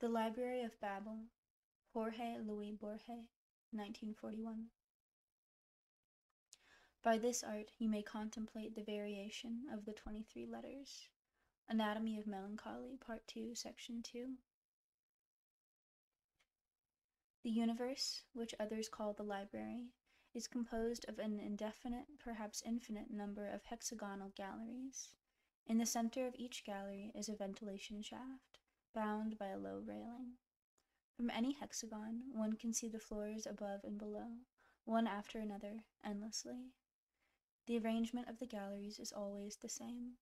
The Library of Babel, Jorge Luis Borges, 1941. By this art you may contemplate the variation of the 23 letters. Anatomy of Melancholy, Part 2, Section 2. The universe, which others call the library, is composed of an indefinite, perhaps infinite, number of hexagonal galleries. In the center of each gallery is a ventilation shaft, bound by a low railing. From any hexagon, one can see the floors above and below, one after another, endlessly. The arrangement of the galleries is always the same.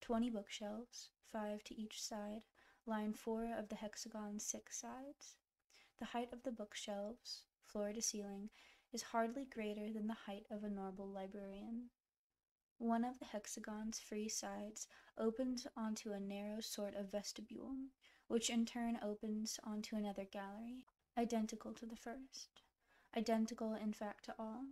Twenty bookshelves, five to each side, line four of the hexagon's six sides. The height of the bookshelves, floor to ceiling, is hardly greater than the height of a normal librarian. One of the hexagon's free sides opens onto a narrow sort of vestibule, which in turn opens onto another gallery, identical to the first, identical in fact to all.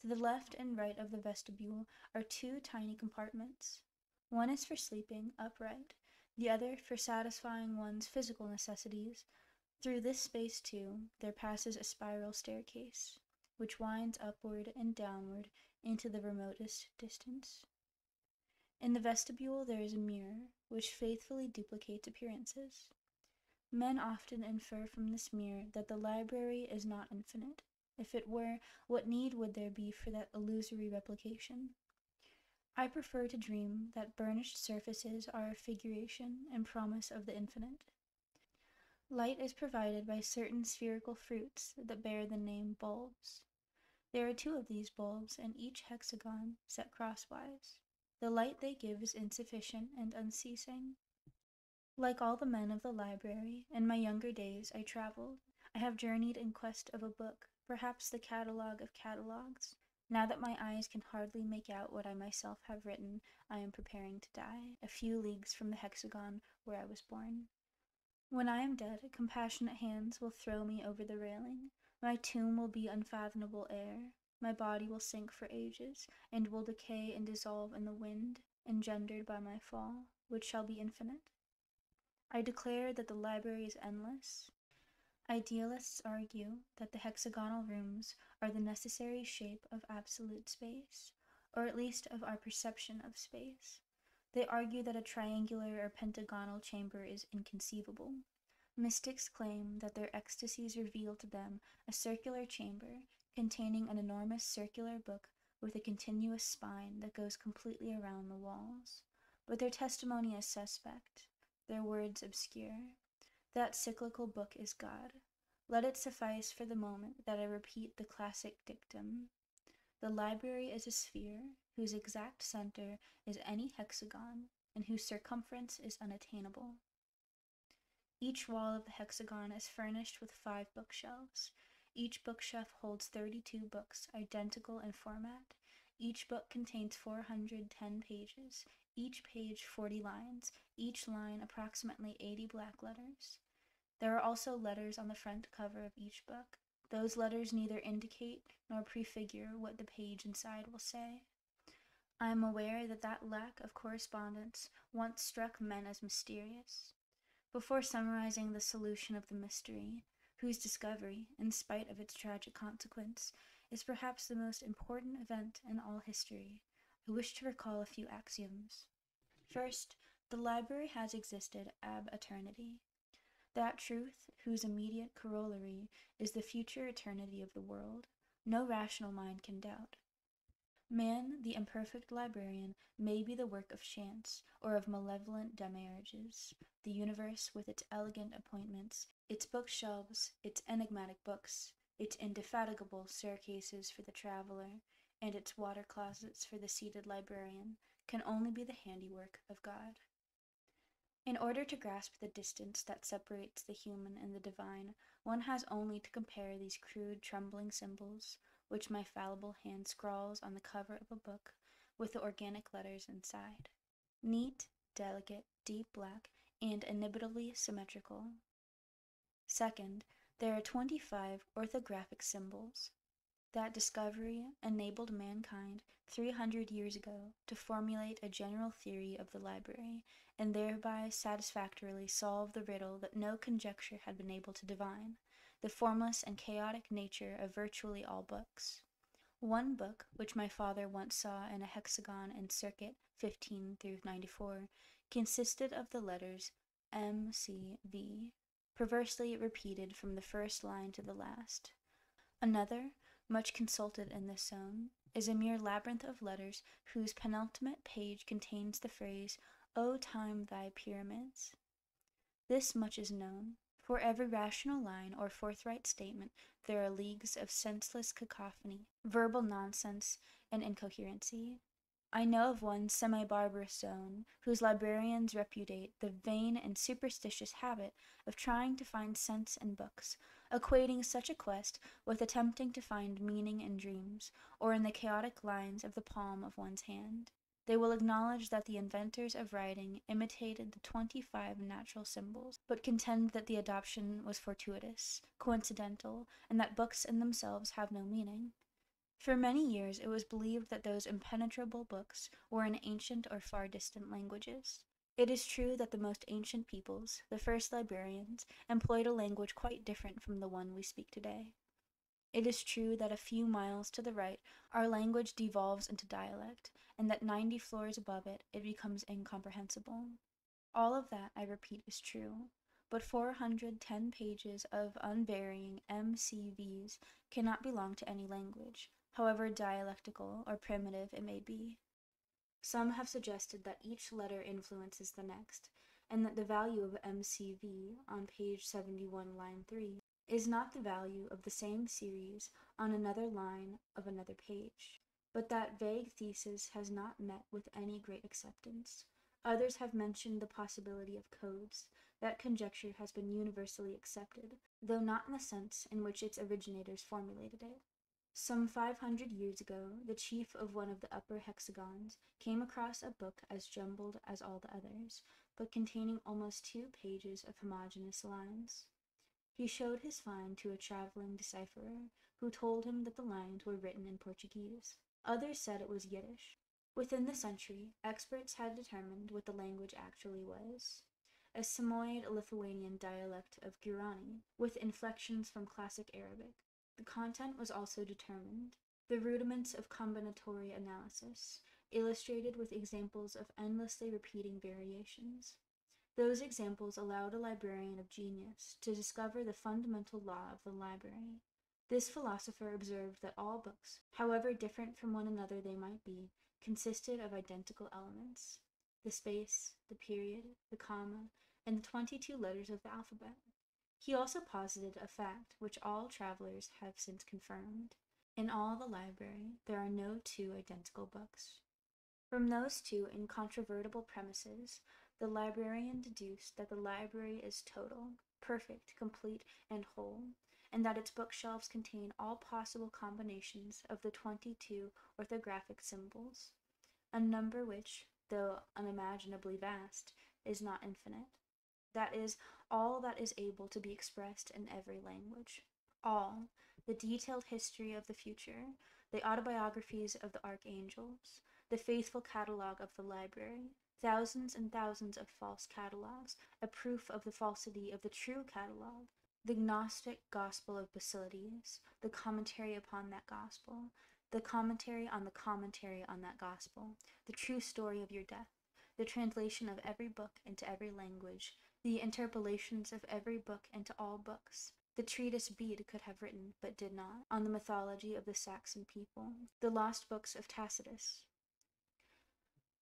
To the left and right of the vestibule are two tiny compartments. One is for sleeping upright, the other for satisfying one's physical necessities through this space, too, there passes a spiral staircase, which winds upward and downward into the remotest distance. In the vestibule there is a mirror, which faithfully duplicates appearances. Men often infer from this mirror that the library is not infinite. If it were, what need would there be for that illusory replication? I prefer to dream that burnished surfaces are a figuration and promise of the infinite. Light is provided by certain spherical fruits that bear the name bulbs. There are two of these bulbs in each hexagon, set crosswise. The light they give is insufficient and unceasing. Like all the men of the library, in my younger days I traveled. I have journeyed in quest of a book, perhaps the catalogue of catalogues. Now that my eyes can hardly make out what I myself have written, I am preparing to die, a few leagues from the hexagon where I was born. When I am dead, compassionate hands will throw me over the railing. My tomb will be unfathomable air. My body will sink for ages, and will decay and dissolve in the wind, engendered by my fall, which shall be infinite. I declare that the library is endless. Idealists argue that the hexagonal rooms are the necessary shape of absolute space, or at least of our perception of space. They argue that a triangular or pentagonal chamber is inconceivable. Mystics claim that their ecstasies reveal to them a circular chamber containing an enormous circular book with a continuous spine that goes completely around the walls. But their testimony is suspect, their words obscure. That cyclical book is God. Let it suffice for the moment that I repeat the classic dictum the library is a sphere whose exact center is any hexagon and whose circumference is unattainable. Each wall of the hexagon is furnished with five bookshelves. Each bookshelf holds 32 books, identical in format. Each book contains 410 pages, each page 40 lines, each line approximately 80 black letters. There are also letters on the front cover of each book, those letters neither indicate nor prefigure what the page inside will say. I am aware that that lack of correspondence once struck men as mysterious. Before summarizing the solution of the mystery, whose discovery, in spite of its tragic consequence, is perhaps the most important event in all history, I wish to recall a few axioms. First, the library has existed ab aeterno that truth whose immediate corollary is the future eternity of the world, no rational mind can doubt. Man, the imperfect librarian, may be the work of chance or of malevolent demiurges. The universe, with its elegant appointments, its bookshelves, its enigmatic books, its indefatigable staircases for the traveler, and its water closets for the seated librarian, can only be the handiwork of God. In order to grasp the distance that separates the human and the divine, one has only to compare these crude, trembling symbols, which my fallible hand scrawls on the cover of a book, with the organic letters inside. Neat, delicate, deep black, and inimitably symmetrical. Second, there are 25 orthographic symbols. That discovery enabled mankind 300 years ago to formulate a general theory of the library and thereby satisfactorily solve the riddle that no conjecture had been able to divine the formless and chaotic nature of virtually all books. One book, which my father once saw in a hexagon in circuit 15 through 94, consisted of the letters M, C, V, perversely repeated from the first line to the last. Another, much consulted in this zone, is a mere labyrinth of letters whose penultimate page contains the phrase, O time thy pyramids. This much is known. For every rational line or forthright statement, there are leagues of senseless cacophony, verbal nonsense, and incoherency. I know of one semi barbarous zone whose librarians repudiate the vain and superstitious habit of trying to find sense in books, equating such a quest with attempting to find meaning in dreams, or in the chaotic lines of the palm of one's hand. They will acknowledge that the inventors of writing imitated the twenty five natural symbols, but contend that the adoption was fortuitous, coincidental, and that books in themselves have no meaning. For many years it was believed that those impenetrable books were in ancient or far distant languages. It is true that the most ancient peoples, the first librarians, employed a language quite different from the one we speak today. It is true that a few miles to the right our language devolves into dialect, and that ninety floors above it it becomes incomprehensible. All of that, I repeat, is true, but 410 pages of unvarying MCVs cannot belong to any language, however dialectical or primitive it may be. Some have suggested that each letter influences the next, and that the value of MCV on page 71, line 3, is not the value of the same series on another line of another page. But that vague thesis has not met with any great acceptance. Others have mentioned the possibility of codes. That conjecture has been universally accepted, though not in the sense in which its originators formulated it. Some 500 years ago, the chief of one of the upper hexagons came across a book as jumbled as all the others, but containing almost two pages of homogeneous lines. He showed his find to a traveling decipherer, who told him that the lines were written in Portuguese. Others said it was Yiddish. Within the century, experts had determined what the language actually was a Samoyed Lithuanian dialect of Guarani, with inflections from classic Arabic. The content was also determined. The rudiments of combinatory analysis, illustrated with examples of endlessly repeating variations. Those examples allowed a librarian of genius to discover the fundamental law of the library. This philosopher observed that all books, however different from one another they might be, consisted of identical elements the space, the period, the comma, and the twenty two letters of the alphabet. He also posited a fact which all travelers have since confirmed. In all the library, there are no two identical books. From those two incontrovertible premises, the librarian deduced that the library is total, perfect, complete, and whole, and that its bookshelves contain all possible combinations of the twenty two orthographic symbols, a number which, though unimaginably vast, is not infinite that is, all that is able to be expressed in every language. All, the detailed history of the future, the autobiographies of the archangels, the faithful catalogue of the library, thousands and thousands of false catalogues, a proof of the falsity of the true catalogue, the Gnostic Gospel of Basilides, the commentary upon that Gospel, the commentary on the commentary on that Gospel, the true story of your death, the translation of every book into every language, the interpolations of every book into all books. The treatise Bede could have written, but did not, on the mythology of the Saxon people, the lost books of Tacitus.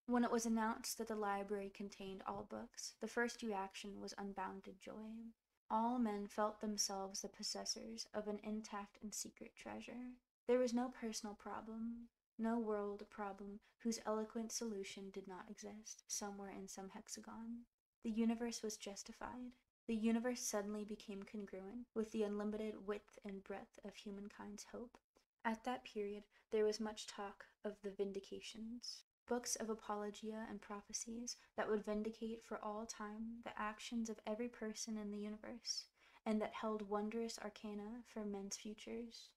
When it was announced that the library contained all books, the first reaction was unbounded joy. All men felt themselves the possessors of an intact and secret treasure. There was no personal problem, no world problem whose eloquent solution did not exist somewhere in some hexagon. The universe was justified. The universe suddenly became congruent with the unlimited width and breadth of humankind's hope. At that period, there was much talk of the vindications, books of apologia and prophecies that would vindicate for all time the actions of every person in the universe, and that held wondrous arcana for men's futures.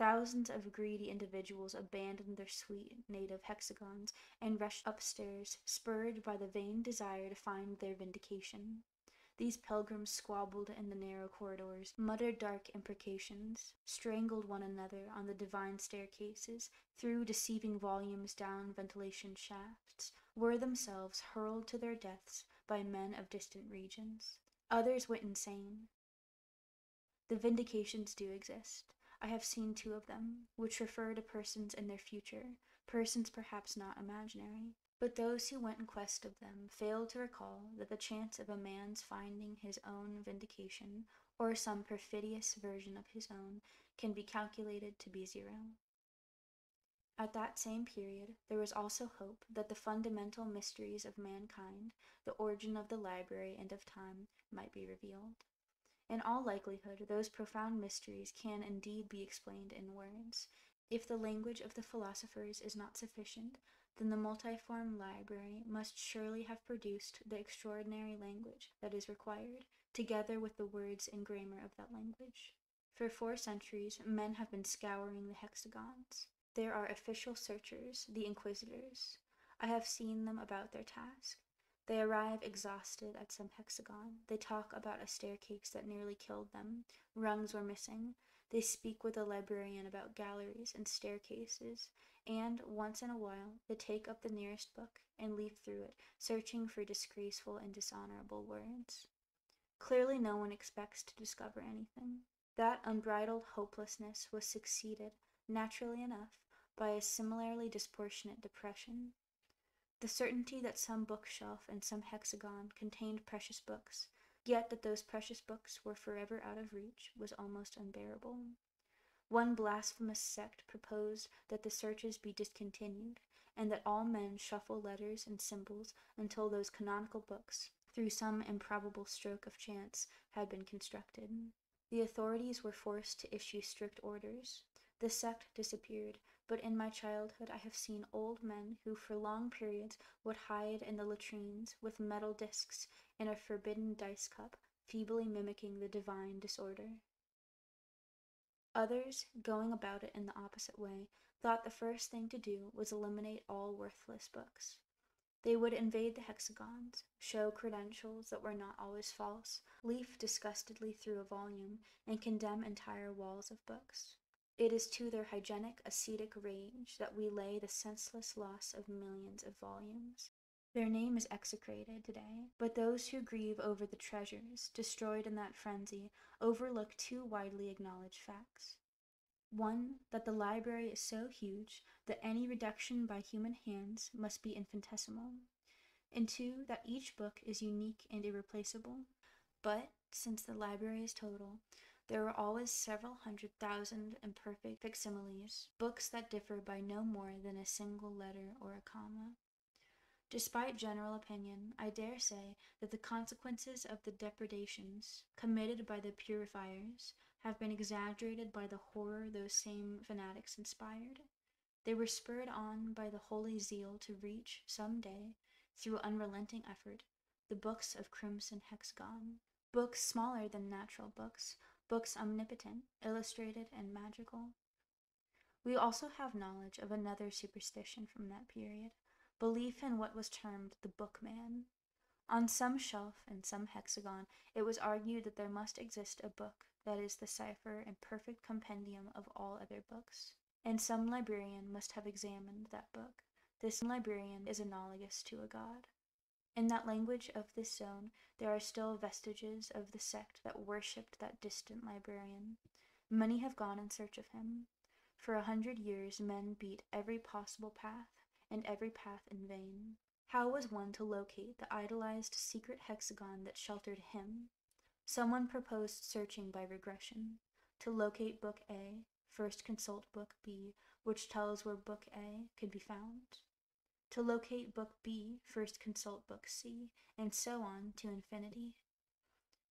Thousands of greedy individuals abandoned their sweet native hexagons and rushed upstairs, spurred by the vain desire to find their vindication. These pilgrims squabbled in the narrow corridors, muttered dark imprecations, strangled one another on the divine staircases, threw deceiving volumes down ventilation shafts, were themselves hurled to their deaths by men of distant regions. Others went insane. The vindications do exist. I have seen two of them, which refer to persons in their future, persons perhaps not imaginary. But those who went in quest of them failed to recall that the chance of a man's finding his own vindication, or some perfidious version of his own, can be calculated to be zero. At that same period, there was also hope that the fundamental mysteries of mankind, the origin of the library and of time, might be revealed. In all likelihood, those profound mysteries can indeed be explained in words. If the language of the philosophers is not sufficient, then the multiform library must surely have produced the extraordinary language that is required, together with the words and grammar of that language. For four centuries, men have been scouring the hexagons. There are official searchers, the inquisitors. I have seen them about their task. They arrive exhausted at some hexagon. They talk about a staircase that nearly killed them. Rungs were missing. They speak with a librarian about galleries and staircases, and once in a while they take up the nearest book and leaf through it, searching for disgraceful and dishonorable words. Clearly, no one expects to discover anything. That unbridled hopelessness was succeeded, naturally enough, by a similarly disproportionate depression. The certainty that some bookshelf and some hexagon contained precious books, yet that those precious books were forever out of reach, was almost unbearable. One blasphemous sect proposed that the searches be discontinued, and that all men shuffle letters and symbols until those canonical books, through some improbable stroke of chance, had been constructed. The authorities were forced to issue strict orders. The sect disappeared, but in my childhood I have seen old men who for long periods would hide in the latrines with metal discs in a forbidden dice cup, feebly mimicking the divine disorder. Others, going about it in the opposite way, thought the first thing to do was eliminate all worthless books. They would invade the hexagons, show credentials that were not always false, leaf disgustedly through a volume, and condemn entire walls of books. It is to their hygienic, ascetic rage that we lay the senseless loss of millions of volumes. Their name is execrated today, but those who grieve over the treasures destroyed in that frenzy overlook two widely acknowledged facts. One, that the library is so huge that any reduction by human hands must be infinitesimal. And two, that each book is unique and irreplaceable. But, since the library is total, there are always several hundred thousand imperfect facsimiles, books that differ by no more than a single letter or a comma. Despite general opinion, I dare say that the consequences of the depredations committed by the purifiers have been exaggerated by the horror those same fanatics inspired. They were spurred on by the holy zeal to reach, some day, through unrelenting effort, the books of Crimson Hexagon, books smaller than natural books, books omnipotent, illustrated, and magical. We also have knowledge of another superstition from that period belief in what was termed the bookman. On some shelf in some hexagon, it was argued that there must exist a book that is the cipher and perfect compendium of all other books, and some librarian must have examined that book. This librarian is analogous to a god. In that language of this zone, there are still vestiges of the sect that worshipped that distant librarian. Many have gone in search of him. For a hundred years, men beat every possible path, and every path in vain. How was one to locate the idolized secret hexagon that sheltered him? Someone proposed searching by regression. To locate Book A, first consult Book B, which tells where Book A could be found. To locate Book B, first consult Book C, and so on to infinity.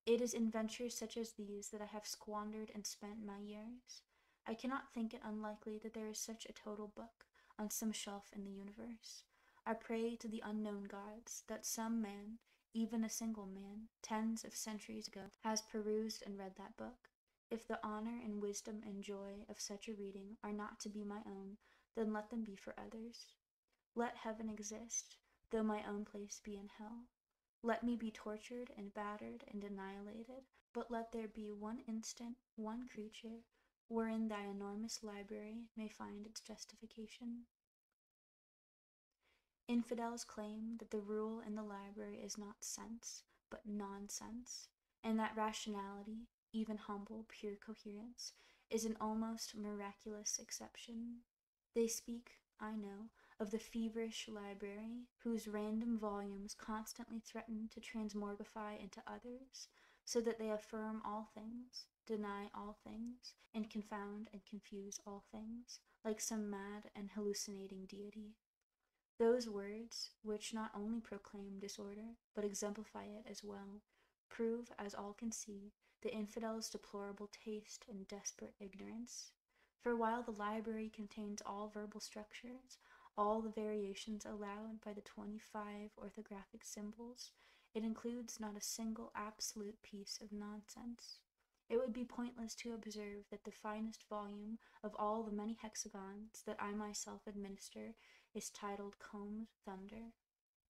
It is in ventures such as these that I have squandered and spent my years. I cannot think it unlikely that there is such a total book on some shelf in the universe. I pray to the unknown gods that some man, even a single man, tens of centuries ago, has perused and read that book. If the honor and wisdom and joy of such a reading are not to be my own, then let them be for others. Let heaven exist, though my own place be in hell. Let me be tortured and battered and annihilated, but let there be one instant, one creature, wherein thy enormous library may find its justification. Infidels claim that the rule in the library is not sense, but nonsense, and that rationality, even humble, pure coherence, is an almost miraculous exception. They speak, I know, of the feverish library, whose random volumes constantly threaten to transmorgify into others, so that they affirm all things, deny all things, and confound and confuse all things, like some mad and hallucinating deity. Those words, which not only proclaim disorder, but exemplify it as well, prove, as all can see, the infidel's deplorable taste and desperate ignorance. For while the library contains all verbal structures, all the variations allowed by the 25 orthographic symbols, it includes not a single absolute piece of nonsense. It would be pointless to observe that the finest volume of all the many hexagons that I myself administer is titled Combed Thunder,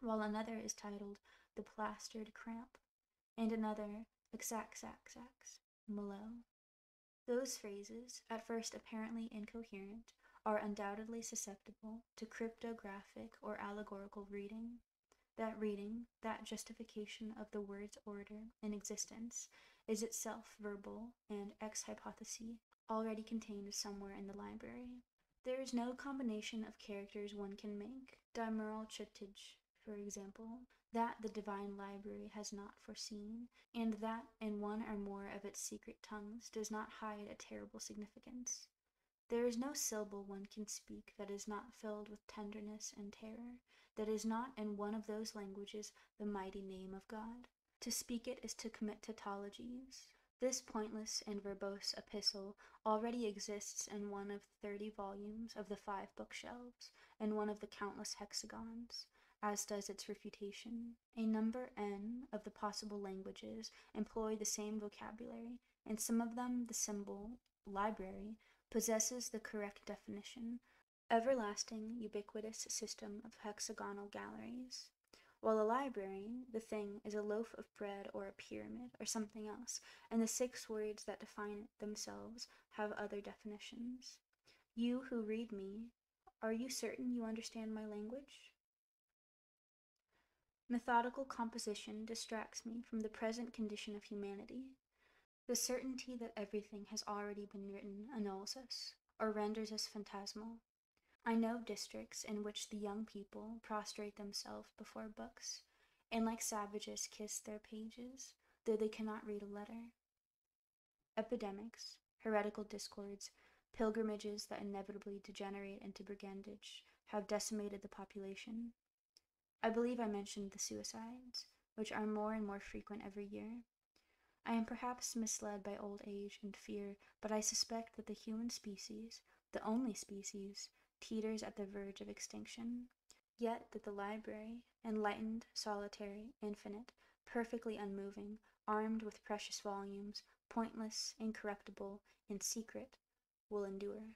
while another is titled The Plastered Cramp, and another Xaxaxax, Malo. Those phrases, at first apparently incoherent, are undoubtedly susceptible to cryptographic or allegorical reading. That reading, that justification of the word's order in existence, is itself verbal and ex hypothesi, already contained somewhere in the library. There is no combination of characters one can make, dimeral chittij, for example, that the divine library has not foreseen, and that in one or more of its secret tongues does not hide a terrible significance. There is no syllable one can speak that is not filled with tenderness and terror, that is not in one of those languages the mighty name of God. To speak it is to commit tautologies. This pointless and verbose epistle already exists in one of thirty volumes of the five bookshelves, and one of the countless hexagons, as does its refutation. A number n of the possible languages employ the same vocabulary, and some of them the symbol library possesses the correct definition everlasting, ubiquitous system of hexagonal galleries. While a library, the thing, is a loaf of bread or a pyramid or something else, and the six words that define it themselves have other definitions. You who read me, are you certain you understand my language? Methodical composition distracts me from the present condition of humanity. The certainty that everything has already been written annuls us, or renders us phantasmal. I know districts in which the young people prostrate themselves before books, and like savages kiss their pages, though they cannot read a letter. Epidemics, heretical discords, pilgrimages that inevitably degenerate into brigandage have decimated the population. I believe I mentioned the suicides, which are more and more frequent every year. I am perhaps misled by old age and fear, but I suspect that the human species, the only species, teeters at the verge of extinction. Yet that the library, enlightened, solitary, infinite, perfectly unmoving, armed with precious volumes, pointless, incorruptible, and secret, will endure.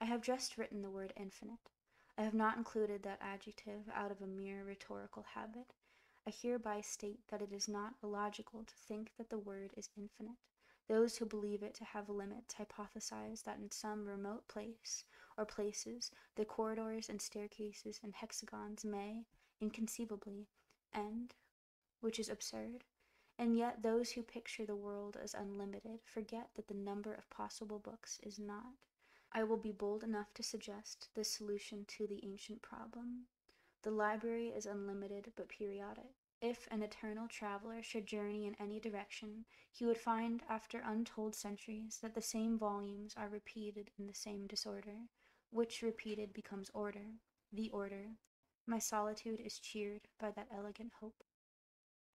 I have just written the word infinite. I have not included that adjective out of a mere rhetorical habit. I hereby state that it is not illogical to think that the word is infinite. Those who believe it to have limits hypothesize that in some remote place or places the corridors and staircases and hexagons may, inconceivably, end, which is absurd. And yet those who picture the world as unlimited forget that the number of possible books is not. I will be bold enough to suggest the solution to the ancient problem. The library is unlimited but periodic. If an eternal traveler should journey in any direction, he would find after untold centuries that the same volumes are repeated in the same disorder, which repeated becomes order, the order. My solitude is cheered by that elegant hope.